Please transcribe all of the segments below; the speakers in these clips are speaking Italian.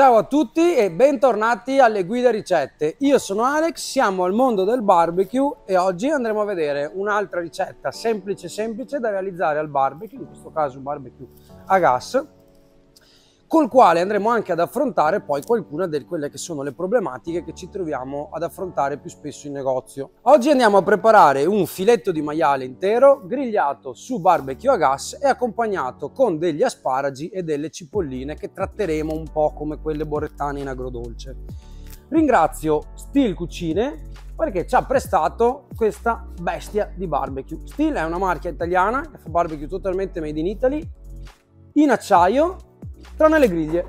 Ciao a tutti e bentornati alle guide ricette. Io sono Alex, siamo al mondo del barbecue e oggi andremo a vedere un'altra ricetta semplice semplice da realizzare al barbecue, in questo caso un barbecue a gas, col quale andremo anche ad affrontare poi qualcuna di quelle che sono le problematiche che ci troviamo ad affrontare più spesso in negozio. Oggi andiamo a preparare un filetto di maiale intero grigliato su barbecue a gas e accompagnato con degli asparagi e delle cipolline che tratteremo un po' come quelle borrettane in agrodolce. Ringrazio Steel Cucine perché ci ha prestato questa bestia di barbecue. Steel è una marchia italiana che fa barbecue totalmente made in Italy in acciaio tranne le griglie,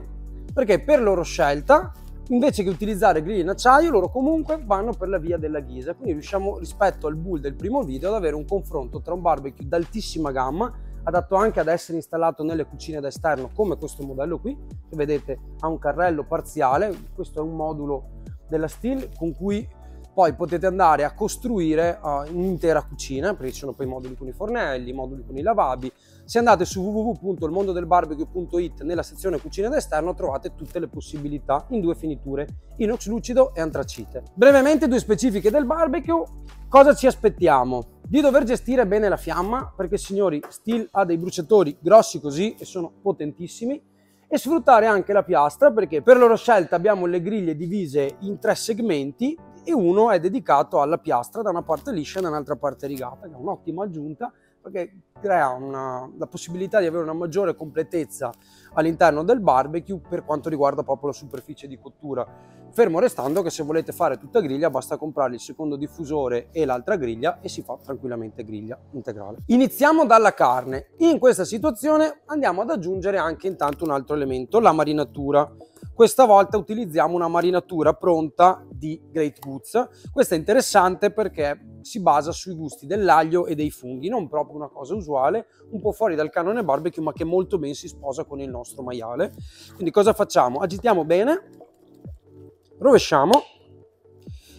perché per loro scelta, invece che utilizzare griglie in acciaio, loro comunque vanno per la via della ghisa, quindi riusciamo rispetto al bull del primo video ad avere un confronto tra un barbecue d'altissima gamma, adatto anche ad essere installato nelle cucine d'esterno come questo modello qui, che vedete ha un carrello parziale, questo è un modulo della Steel con cui poi potete andare a costruire uh, un'intera cucina, perché ci sono poi moduli con i fornelli, moduli con i lavabbi. Se andate su www.ilmondodelbarbecue.it nella sezione cucina d'esterno trovate tutte le possibilità in due finiture, inox lucido e antracite. Brevemente due specifiche del barbecue, cosa ci aspettiamo? Di dover gestire bene la fiamma, perché signori Steel ha dei bruciatori grossi così e sono potentissimi, e sfruttare anche la piastra perché per loro scelta abbiamo le griglie divise in tre segmenti e uno è dedicato alla piastra da una parte liscia e da un'altra parte rigata, che è un'ottima aggiunta perché crea una, la possibilità di avere una maggiore completezza all'interno del barbecue per quanto riguarda proprio la superficie di cottura. Fermo restando che se volete fare tutta griglia basta comprare il secondo diffusore e l'altra griglia e si fa tranquillamente griglia integrale. Iniziamo dalla carne. In questa situazione andiamo ad aggiungere anche intanto un altro elemento, la marinatura. Questa volta utilizziamo una marinatura pronta di Great Goods. Questa è interessante perché si basa sui gusti dell'aglio e dei funghi, non proprio una cosa usuale, un po' fuori dal canone barbecue, ma che molto ben si sposa con il nostro maiale. Quindi cosa facciamo? Agitiamo bene, rovesciamo.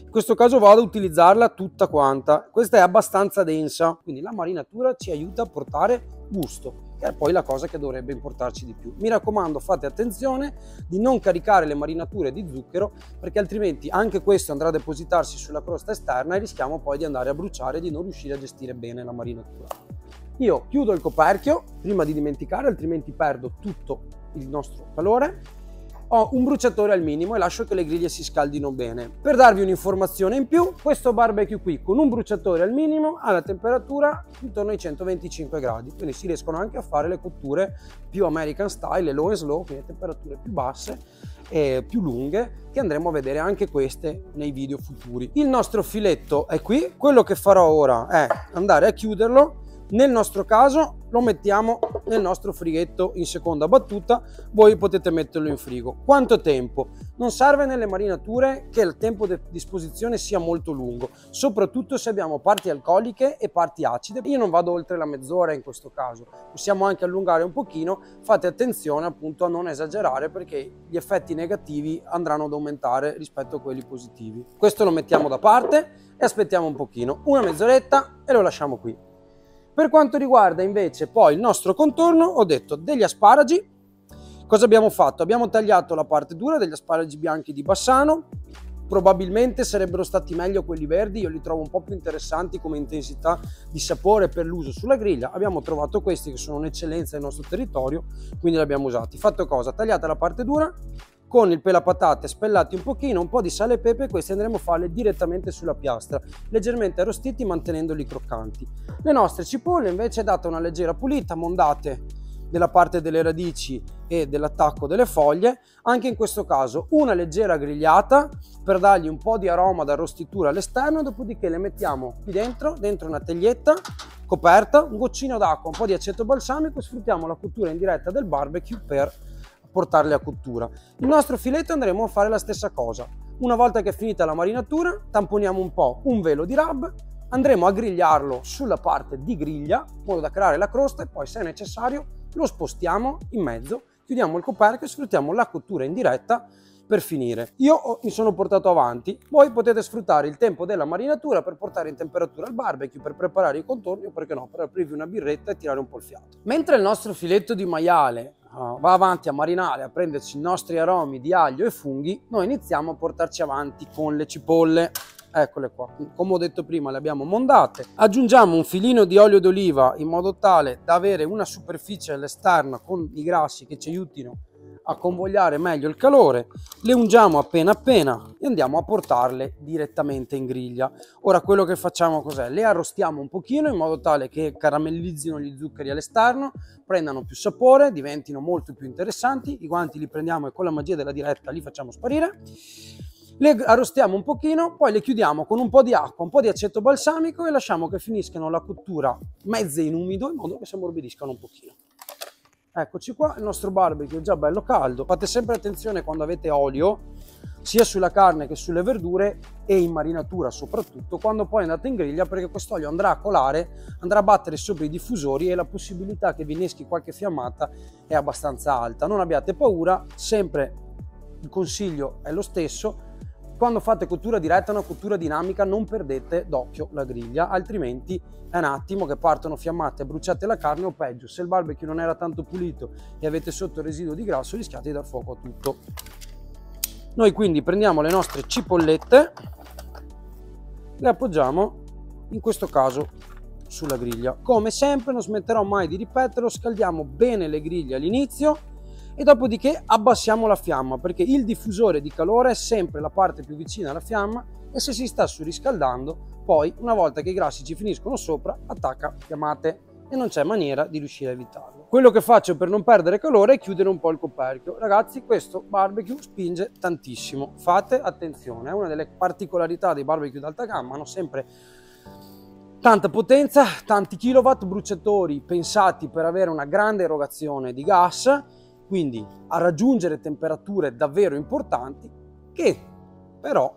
In questo caso vado ad utilizzarla tutta quanta. Questa è abbastanza densa, quindi la marinatura ci aiuta a portare gusto che è poi la cosa che dovrebbe importarci di più. Mi raccomando, fate attenzione di non caricare le marinature di zucchero perché altrimenti anche questo andrà a depositarsi sulla crosta esterna e rischiamo poi di andare a bruciare e di non riuscire a gestire bene la marinatura. Io chiudo il coperchio prima di dimenticare, altrimenti perdo tutto il nostro calore ho un bruciatore al minimo e lascio che le griglie si scaldino bene. Per darvi un'informazione in più, questo barbecue qui con un bruciatore al minimo ha la temperatura intorno ai 125 gradi, quindi si riescono anche a fare le cotture più American style, low and slow, quindi temperature più basse e più lunghe che andremo a vedere anche queste nei video futuri. Il nostro filetto è qui, quello che farò ora è andare a chiuderlo nel nostro caso lo mettiamo nel nostro frighetto in seconda battuta, voi potete metterlo in frigo. Quanto tempo? Non serve nelle marinature che il tempo di disposizione sia molto lungo, soprattutto se abbiamo parti alcoliche e parti acide. Io non vado oltre la mezz'ora in questo caso, possiamo anche allungare un pochino, fate attenzione appunto a non esagerare perché gli effetti negativi andranno ad aumentare rispetto a quelli positivi. Questo lo mettiamo da parte e aspettiamo un pochino, una mezz'oretta e lo lasciamo qui. Per quanto riguarda invece poi il nostro contorno, ho detto degli asparagi. Cosa abbiamo fatto? Abbiamo tagliato la parte dura degli asparagi bianchi di Bassano. Probabilmente sarebbero stati meglio quelli verdi, io li trovo un po' più interessanti come intensità di sapore per l'uso sulla griglia. Abbiamo trovato questi che sono un'eccellenza nel nostro territorio, quindi li abbiamo usati. Fatto cosa? Tagliata la parte dura, con il pelapatate spellati un pochino, un po' di sale e pepe, questi andremo a farle direttamente sulla piastra, leggermente arrostiti mantenendoli croccanti. Le nostre cipolle invece date una leggera pulita, mondate nella parte delle radici e dell'attacco delle foglie, anche in questo caso una leggera grigliata per dargli un po' di aroma d'arrostitura all'esterno, dopodiché le mettiamo qui dentro, dentro una teglietta coperta, un goccino d'acqua, un po' di aceto balsamico sfruttiamo la cottura in diretta del barbecue per portarle a cottura. Il nostro filetto andremo a fare la stessa cosa. Una volta che è finita la marinatura, tamponiamo un po' un velo di rub, andremo a grigliarlo sulla parte di griglia, in modo da creare la crosta e poi se necessario lo spostiamo in mezzo, chiudiamo il coperchio e sfruttiamo la cottura in diretta per finire. Io mi sono portato avanti, voi potete sfruttare il tempo della marinatura per portare in temperatura il barbecue, per preparare i contorni o perché no, per aprirvi una birretta e tirare un po' il fiato. Mentre il nostro filetto di maiale va avanti a marinare, a prenderci i nostri aromi di aglio e funghi, noi iniziamo a portarci avanti con le cipolle. Eccole qua, come ho detto prima le abbiamo mondate. Aggiungiamo un filino di olio d'oliva in modo tale da avere una superficie all'esterno con i grassi che ci aiutino a convogliare meglio il calore, le ungiamo appena appena e andiamo a portarle direttamente in griglia. Ora quello che facciamo cos'è? Le arrostiamo un pochino in modo tale che caramellizzino gli zuccheri all'esterno, prendano più sapore, diventino molto più interessanti. I guanti li prendiamo e con la magia della diretta li facciamo sparire. Le arrostiamo un pochino, poi le chiudiamo con un po' di acqua, un po' di aceto balsamico e lasciamo che finiscano la cottura mezza in umido in modo che si ammorbidiscano un pochino. Eccoci qua, il nostro barbecue è già bello caldo. Fate sempre attenzione quando avete olio, sia sulla carne che sulle verdure e in marinatura soprattutto, quando poi andate in griglia perché questo olio andrà a colare, andrà a battere sopra i diffusori e la possibilità che vi inneschi qualche fiammata è abbastanza alta. Non abbiate paura, sempre il consiglio è lo stesso, quando fate cottura diretta, una cottura dinamica, non perdete d'occhio la griglia, altrimenti è un attimo che partono fiammate, bruciate la carne o peggio, se il barbecue non era tanto pulito e avete sotto il residuo di grasso rischiate di dar fuoco a tutto. Noi quindi prendiamo le nostre cipollette, le appoggiamo in questo caso sulla griglia. Come sempre non smetterò mai di ripeterlo, scaldiamo bene le griglie all'inizio e dopodiché abbassiamo la fiamma perché il diffusore di calore è sempre la parte più vicina alla fiamma e se si sta surriscaldando poi una volta che i grassi ci finiscono sopra attacca fiammate e non c'è maniera di riuscire a evitarlo. Quello che faccio per non perdere calore è chiudere un po' il coperchio. Ragazzi questo barbecue spinge tantissimo, fate attenzione, è una delle particolarità dei barbecue d'alta gamma, hanno sempre tanta potenza, tanti kilowatt, bruciatori pensati per avere una grande erogazione di gas quindi a raggiungere temperature davvero importanti che però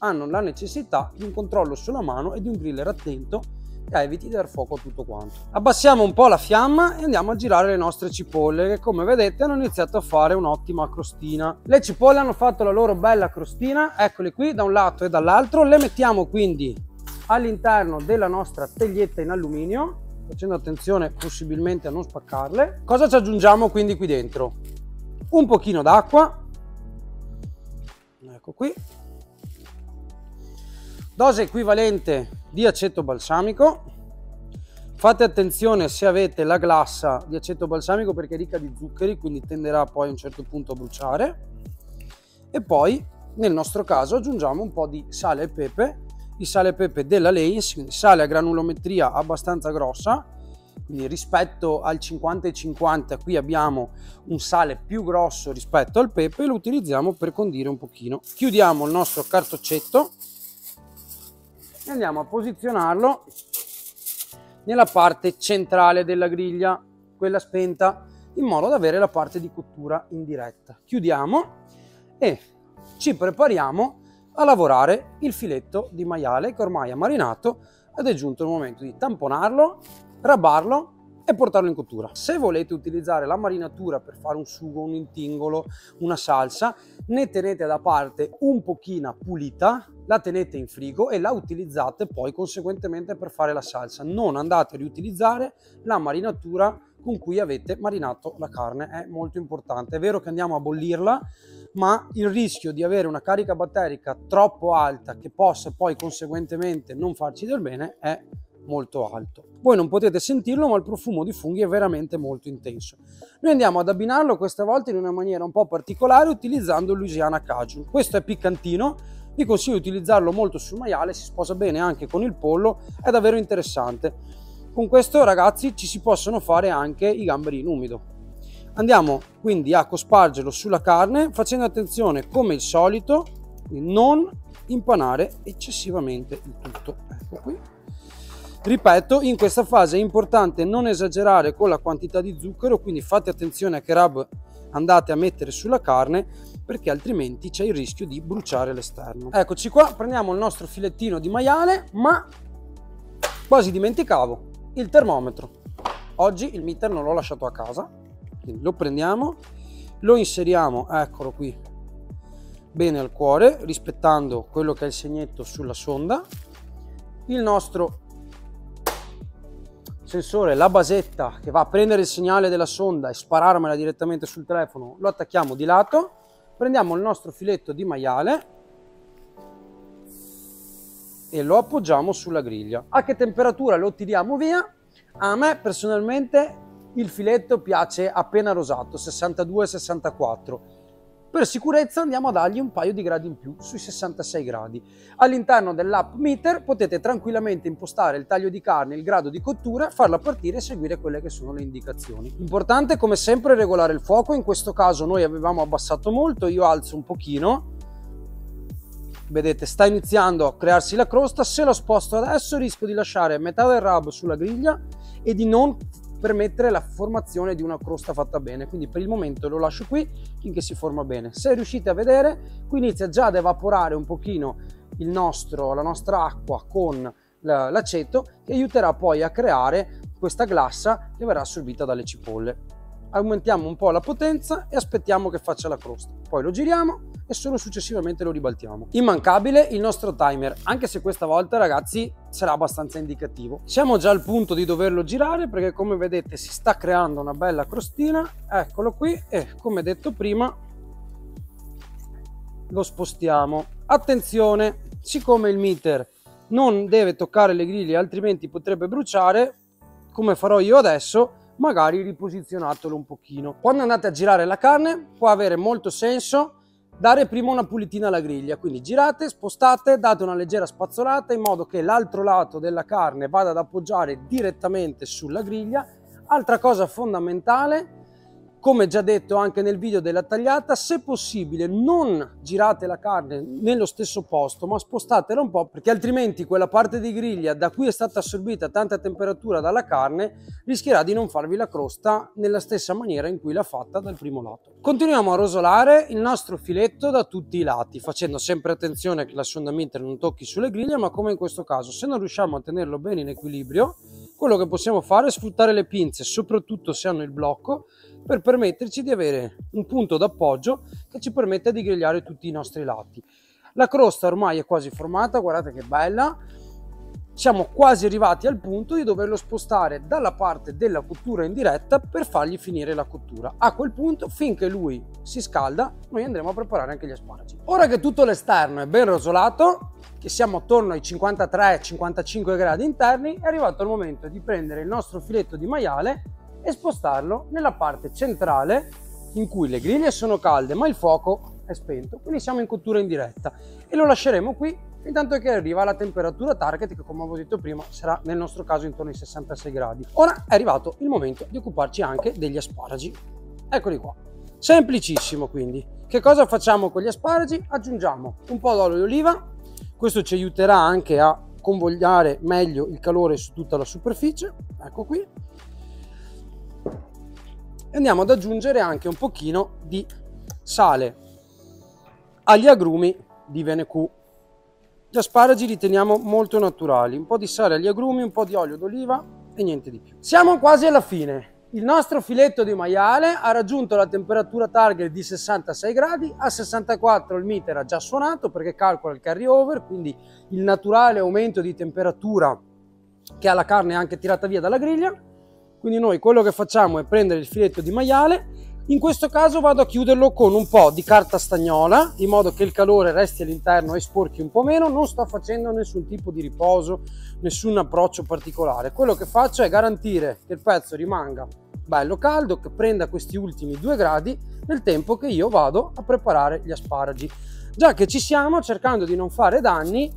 hanno la necessità di un controllo sulla mano e di un griller attento che eviti di dar fuoco a tutto quanto. Abbassiamo un po' la fiamma e andiamo a girare le nostre cipolle che come vedete hanno iniziato a fare un'ottima crostina. Le cipolle hanno fatto la loro bella crostina, eccole qui da un lato e dall'altro, le mettiamo quindi all'interno della nostra teglietta in alluminio facendo attenzione possibilmente a non spaccarle. Cosa ci aggiungiamo quindi qui dentro? Un pochino d'acqua, ecco qui, dose equivalente di aceto balsamico. Fate attenzione se avete la glassa di aceto balsamico perché è ricca di zuccheri, quindi tenderà poi a un certo punto a bruciare. E poi nel nostro caso aggiungiamo un po' di sale e pepe il sale e pepe della Lays, quindi sale a granulometria abbastanza grossa, quindi rispetto al 50 e 50 qui abbiamo un sale più grosso rispetto al pepe e lo utilizziamo per condire un pochino. Chiudiamo il nostro cartoccetto e andiamo a posizionarlo nella parte centrale della griglia, quella spenta, in modo da avere la parte di cottura in diretta. Chiudiamo e ci prepariamo a lavorare il filetto di maiale che ormai è marinato ed è giunto il momento di tamponarlo, rabarlo e portarlo in cottura. Se volete utilizzare la marinatura per fare un sugo, un intingolo, una salsa, ne tenete da parte un pochino pulita, la tenete in frigo e la utilizzate poi conseguentemente per fare la salsa. Non andate a riutilizzare la marinatura con cui avete marinato la carne, è molto importante. È vero che andiamo a bollirla, ma il rischio di avere una carica batterica troppo alta che possa poi conseguentemente non farci del bene è molto alto. Voi non potete sentirlo, ma il profumo di funghi è veramente molto intenso. Noi andiamo ad abbinarlo questa volta in una maniera un po' particolare utilizzando il Louisiana Cajun. Questo è piccantino, vi consiglio di utilizzarlo molto sul maiale, si sposa bene anche con il pollo, è davvero interessante. Con questo ragazzi ci si possono fare anche i gamberi in umido. Andiamo quindi a cospargerlo sulla carne facendo attenzione come il solito di non impanare eccessivamente il tutto. Ecco qui. Ripeto, in questa fase è importante non esagerare con la quantità di zucchero, quindi fate attenzione a che rub andate a mettere sulla carne perché altrimenti c'è il rischio di bruciare l'esterno. Eccoci qua, prendiamo il nostro filettino di maiale, ma quasi dimenticavo il termometro. Oggi il meter non l'ho lasciato a casa, quindi lo prendiamo lo inseriamo eccolo qui bene al cuore rispettando quello che è il segnetto sulla sonda il nostro sensore, la basetta che va a prendere il segnale della sonda e spararmela direttamente sul telefono, lo attacchiamo di lato, prendiamo il nostro filetto di maiale e lo appoggiamo sulla griglia. A che temperatura lo tiriamo via? A me personalmente il filetto piace appena rosato, 62-64. Per sicurezza andiamo a dargli un paio di gradi in più, sui 66 gradi. All'interno dell'app Meter potete tranquillamente impostare il taglio di carne, il grado di cottura, farla partire e seguire quelle che sono le indicazioni. Importante come sempre regolare il fuoco, in questo caso noi avevamo abbassato molto, io alzo un pochino, vedete sta iniziando a crearsi la crosta, se lo sposto adesso rischio di lasciare metà del rub sulla griglia e di non permettere la formazione di una crosta fatta bene. Quindi per il momento lo lascio qui finché si forma bene. Se riuscite a vedere qui inizia già ad evaporare un pochino nostro, la nostra acqua con l'aceto che aiuterà poi a creare questa glassa che verrà assorbita dalle cipolle. Aumentiamo un po' la potenza e aspettiamo che faccia la crosta. Poi lo giriamo e solo successivamente lo ribaltiamo. Immancabile il nostro timer, anche se questa volta ragazzi sarà abbastanza indicativo. Siamo già al punto di doverlo girare perché come vedete si sta creando una bella crostina, eccolo qui e come detto prima lo spostiamo. Attenzione, siccome il meter non deve toccare le griglie altrimenti potrebbe bruciare, come farò io adesso, magari riposizionatelo un pochino. Quando andate a girare la carne può avere molto senso dare prima una pulitina alla griglia, quindi girate, spostate, date una leggera spazzolata in modo che l'altro lato della carne vada ad appoggiare direttamente sulla griglia. Altra cosa fondamentale, come già detto anche nel video della tagliata, se possibile non girate la carne nello stesso posto, ma spostatela un po' perché altrimenti quella parte di griglia da cui è stata assorbita tanta temperatura dalla carne rischierà di non farvi la crosta nella stessa maniera in cui l'ha fatta dal primo lato. Continuiamo a rosolare il nostro filetto da tutti i lati, facendo sempre attenzione che la sonda meter non tocchi sulle griglie, ma come in questo caso, se non riusciamo a tenerlo bene in equilibrio, quello che possiamo fare è sfruttare le pinze, soprattutto se hanno il blocco, per permetterci di avere un punto d'appoggio che ci permette di grigliare tutti i nostri lati. La crosta ormai è quasi formata, guardate che bella, siamo quasi arrivati al punto di doverlo spostare dalla parte della cottura in diretta per fargli finire la cottura. A quel punto, finché lui si scalda, noi andremo a preparare anche gli asparagi. Ora che tutto l'esterno è ben rosolato, che siamo attorno ai 53-55 gradi interni, è arrivato il momento di prendere il nostro filetto di maiale e spostarlo nella parte centrale in cui le griglie sono calde ma il fuoco è spento, quindi siamo in cottura in diretta e lo lasceremo qui intanto che arriva alla temperatura target che come avevo detto prima sarà nel nostro caso intorno ai 66 gradi. Ora è arrivato il momento di occuparci anche degli asparagi. Eccoli qua. Semplicissimo quindi. Che cosa facciamo con gli asparagi? Aggiungiamo un po' d'olio di oliva, questo ci aiuterà anche a convogliare meglio il calore su tutta la superficie, ecco qui, e andiamo ad aggiungere anche un pochino di sale agli agrumi di Venecu. Gli asparagi li teniamo molto naturali, un po' di sale agli agrumi, un po' di olio d'oliva e niente di più. Siamo quasi alla fine. Il nostro filetto di maiale ha raggiunto la temperatura target di 66 gradi, a 64 il meter ha già suonato perché calcola il carry over, quindi il naturale aumento di temperatura che ha la carne anche tirata via dalla griglia quindi noi quello che facciamo è prendere il filetto di maiale, in questo caso vado a chiuderlo con un po' di carta stagnola, in modo che il calore resti all'interno e sporchi un po' meno, non sto facendo nessun tipo di riposo, nessun approccio particolare. Quello che faccio è garantire che il pezzo rimanga bello caldo, che prenda questi ultimi due gradi nel tempo che io vado a preparare gli asparagi. Già che ci siamo, cercando di non fare danni,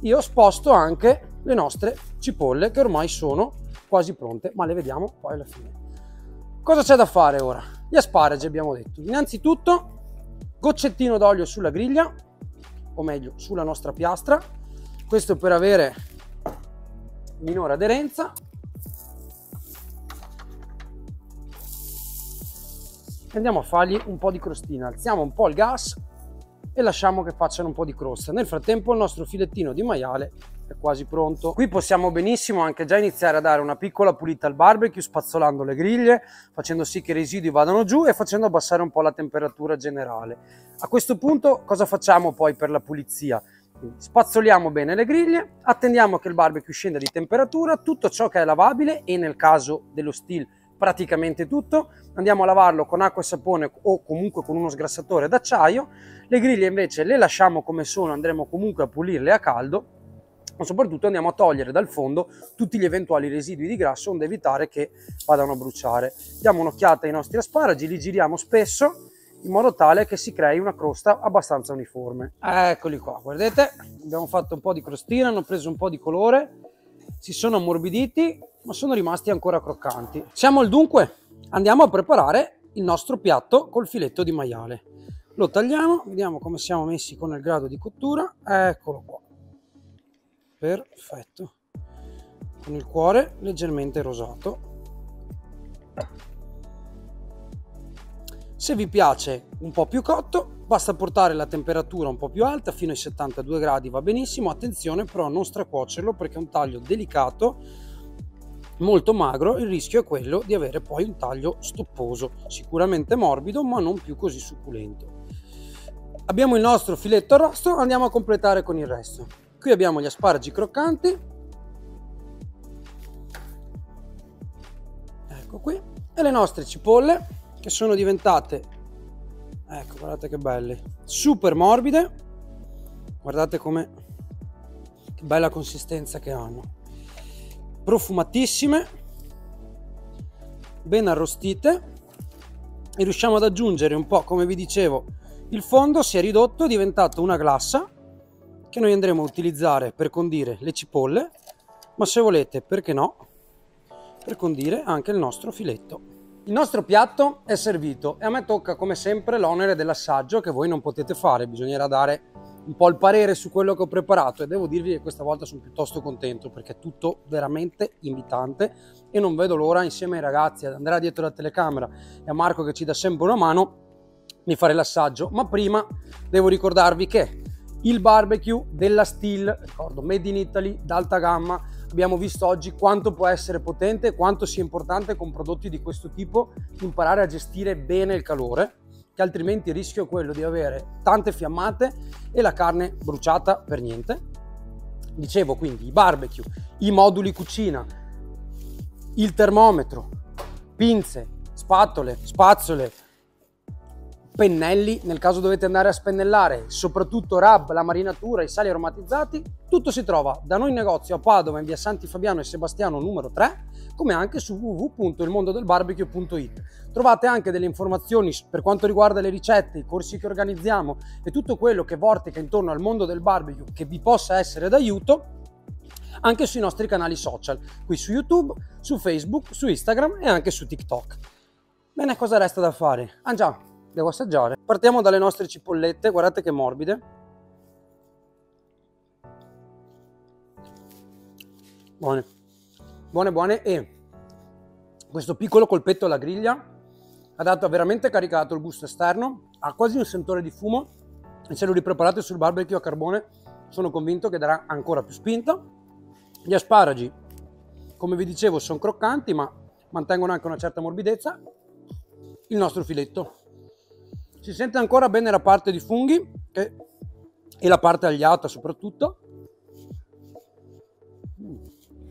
io sposto anche le nostre cipolle che ormai sono quasi pronte, ma le vediamo poi alla fine. Cosa c'è da fare ora? Gli asparagi abbiamo detto. Innanzitutto goccettino d'olio sulla griglia, o meglio sulla nostra piastra, questo per avere minore aderenza. Andiamo a fargli un po' di crostina, alziamo un po' il gas e lasciamo che facciano un po' di crosta. Nel frattempo il nostro filettino di maiale è quasi pronto. Qui possiamo benissimo anche già iniziare a dare una piccola pulita al barbecue spazzolando le griglie, facendo sì che i residui vadano giù e facendo abbassare un po' la temperatura generale. A questo punto cosa facciamo poi per la pulizia? Spazzoliamo bene le griglie, attendiamo che il barbecue scenda di temperatura, tutto ciò che è lavabile e nel caso dello steel praticamente tutto, andiamo a lavarlo con acqua e sapone o comunque con uno sgrassatore d'acciaio, le griglie invece le lasciamo come sono, andremo comunque a pulirle a caldo, ma soprattutto andiamo a togliere dal fondo tutti gli eventuali residui di grasso onde evitare che vadano a bruciare. Diamo un'occhiata ai nostri asparagi, li giriamo spesso in modo tale che si crei una crosta abbastanza uniforme. Eccoli qua, guardate, abbiamo fatto un po' di crostina, hanno preso un po' di colore, si sono ammorbiditi ma sono rimasti ancora croccanti. Siamo al dunque, andiamo a preparare il nostro piatto col filetto di maiale. Lo tagliamo, vediamo come siamo messi con il grado di cottura, eccolo qua. Perfetto. Con il cuore leggermente rosato. Se vi piace un po' più cotto, basta portare la temperatura un po' più alta, fino ai 72 gradi va benissimo. Attenzione però a non stracuocerlo perché è un taglio delicato molto magro il rischio è quello di avere poi un taglio stopposo sicuramente morbido ma non più così succulento abbiamo il nostro filetto arrosto andiamo a completare con il resto qui abbiamo gli asparagi croccanti. Ecco qui. E le nostre cipolle che sono diventate ecco guardate che belle super morbide. Guardate come che bella consistenza che hanno. Profumatissime, ben arrostite. E riusciamo ad aggiungere un po', come vi dicevo, il fondo si è ridotto, è diventato una glassa che noi andremo a utilizzare per condire le cipolle, ma se volete, perché no, per condire anche il nostro filetto. Il nostro piatto è servito e a me tocca come sempre l'onere dell'assaggio che voi non potete fare, bisognerà dare un po' il parere su quello che ho preparato e devo dirvi che questa volta sono piuttosto contento perché è tutto veramente invitante e non vedo l'ora insieme ai ragazzi, ad Andrea dietro la telecamera e a Marco che ci dà sempre una mano di fare l'assaggio. Ma prima devo ricordarvi che il barbecue della Steel, ricordo, made in Italy, d'alta gamma, abbiamo visto oggi quanto può essere potente e quanto sia importante con prodotti di questo tipo imparare a gestire bene il calore che altrimenti il rischio è quello di avere tante fiammate e la carne bruciata per niente. Dicevo quindi i barbecue, i moduli cucina, il termometro, pinze, spatole, spazzole, pennelli nel caso dovete andare a spennellare, soprattutto rab, la marinatura, i sali aromatizzati, tutto si trova da noi in negozio a Padova in via Santi Fabiano e Sebastiano numero 3, come anche su www.ilmondodelbarbecue.it. Trovate anche delle informazioni per quanto riguarda le ricette, i corsi che organizziamo e tutto quello che vortica intorno al mondo del barbecue che vi possa essere d'aiuto anche sui nostri canali social, qui su YouTube, su Facebook, su Instagram e anche su TikTok. Bene, cosa resta da fare? Ah devo assaggiare. Partiamo dalle nostre cipollette, guardate che morbide. Buone, buone, buone e questo piccolo colpetto alla griglia ha dato veramente caricato il gusto esterno, ha quasi un sentore di fumo e se lo ripreparate sul barbecue a carbone sono convinto che darà ancora più spinta. Gli asparagi, come vi dicevo, sono croccanti ma mantengono anche una certa morbidezza. Il nostro filetto si sente ancora bene la parte di funghi che, e la parte agliata soprattutto.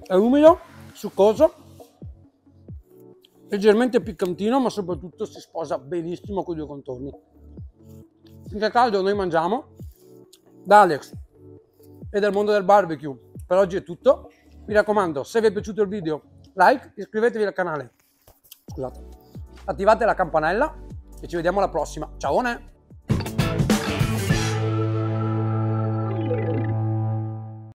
È umido, succoso, leggermente piccantino ma soprattutto si sposa benissimo con i due contorni. Finché è caldo noi mangiamo. Da Alex e dal mondo del barbecue per oggi è tutto. Mi raccomando, se vi è piaciuto il video, like, iscrivetevi al canale. Scusate. Attivate la campanella e ci vediamo alla prossima. Ciao!